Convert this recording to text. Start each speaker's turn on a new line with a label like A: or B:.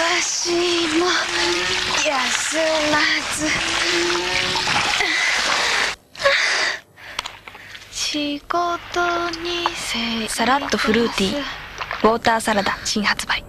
A: 私も休まず。仕事に
B: せさらっとフルーティー。ウォーターサラダ新発売。